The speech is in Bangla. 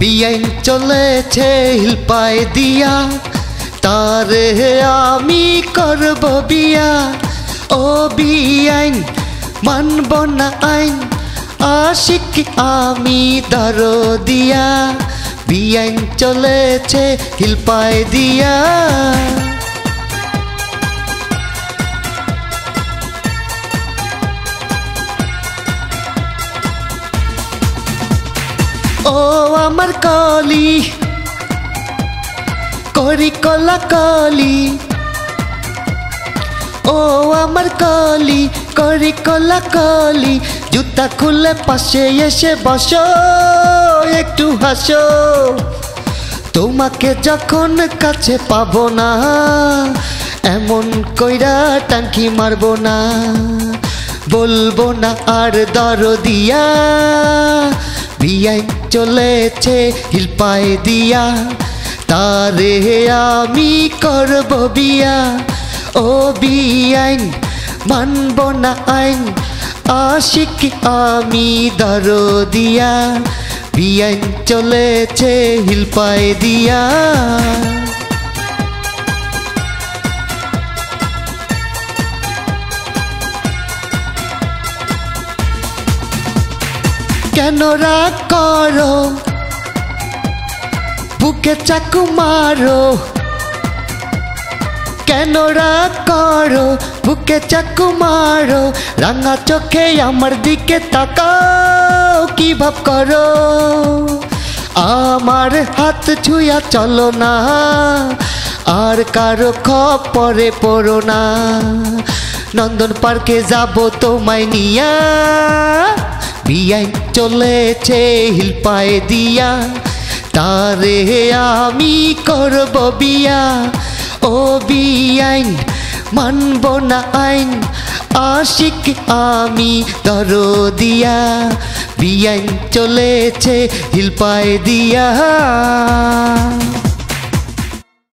বিয়াইন চলেছে হিলপায় দিয়া, তারে আমি করব বিয়া। ও বিয়াইন, মানব না আইন, আশিক আমি দর দিয়া বিয়াইন চলেছে হিলপায় দিয়া। ও আমার কলি, করি কলা কলি ও আমার কলি, করি কলা কলি জুতা খুলে পাশে এসে বসো, একটু হাসো। তোমাকে যখন কাছে পাবো না, এমন কইরা টাঙ্কি মারবো না। বলব না আর দর দিয়া বিয়াই চলেছে হিলপায় দিয়া, তারে আমি করব বিয়া। ও বিয়াইন মানব না আইন, আশিক আমি দর দিয়া বিয়াইন চলেছে হিলপায় দিয়া। কেন রাগ করো? বুকে চাকু মারো। কেন রাগ করো? বুকে চাকু মারো। রাঙা চোখে আমার দিকে তাকাও, কি ভাব করো? আমার হাত ছুঁয়া চলো না, আর কারও খপরে পড়ো না। নন্দন পার্কে যাব তোমায় নিয়া। বিয়াই চলেছে হিলপায় দিয়া। তারে আমি করব বিয়া। ও বিয়াইন, মানব না আইন, আশিক আমি তর দিয়া বিয়াইন চলেছে হিলপায় দিয়া।